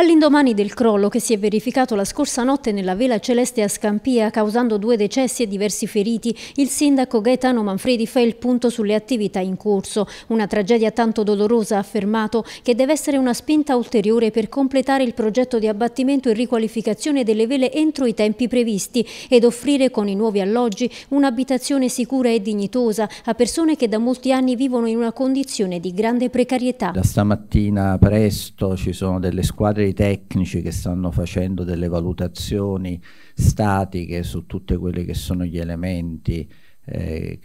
All'indomani del crollo che si è verificato la scorsa notte nella Vela Celeste a Scampia, causando due decessi e diversi feriti, il sindaco Gaetano Manfredi fa il punto sulle attività in corso. Una tragedia tanto dolorosa, ha affermato, che deve essere una spinta ulteriore per completare il progetto di abbattimento e riqualificazione delle vele entro i tempi previsti ed offrire con i nuovi alloggi un'abitazione sicura e dignitosa a persone che da molti anni vivono in una condizione di grande precarietà. Da stamattina presto ci sono delle squadre dei tecnici che stanno facendo delle valutazioni statiche su tutti quelli che sono gli elementi eh,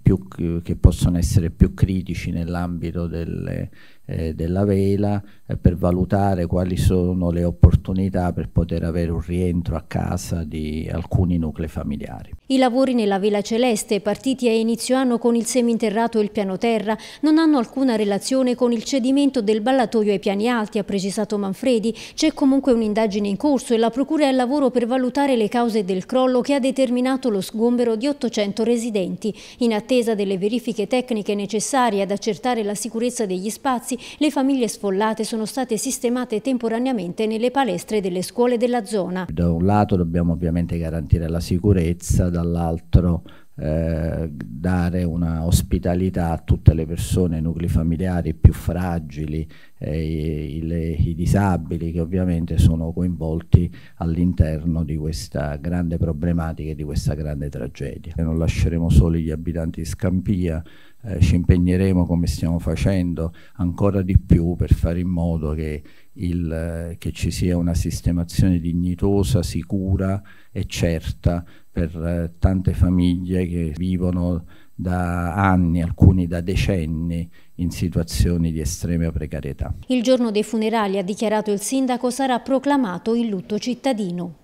più, che possono essere più critici nell'ambito delle, eh, della vela eh, per valutare quali sono le opportunità per poter avere un rientro a casa di alcuni nuclei familiari. I lavori nella Vela Celeste, partiti a inizio anno con il seminterrato e il piano terra, non hanno alcuna relazione con il cedimento del ballatoio ai piani alti, ha precisato Manfredi. C'è comunque un'indagine in corso e la Procura è al lavoro per valutare le cause del crollo che ha determinato lo sgombero di 800 residenti. In attesa delle verifiche tecniche necessarie ad accertare la sicurezza degli spazi, le famiglie sfollate sono state sistemate temporaneamente nelle palestre delle scuole della zona. Da un lato dobbiamo ovviamente garantire la sicurezza, dall'altro eh, dare una ospitalità a tutte le persone, i nuclei familiari più fragili, eh, i, le, i, disabili che ovviamente sono coinvolti all'interno di questa grande problematica e di questa grande tragedia. Non lasceremo soli gli abitanti di Scampia, eh, ci impegneremo come stiamo facendo ancora di più per fare in modo che, il, che ci sia una sistemazione dignitosa, sicura e certa per eh, tante famiglie che vivono da anni, alcuni da decenni, in situazioni di estrema precarietà. Il giorno dei funerali, ha dichiarato il sindaco, sarà proclamato il lutto cittadino.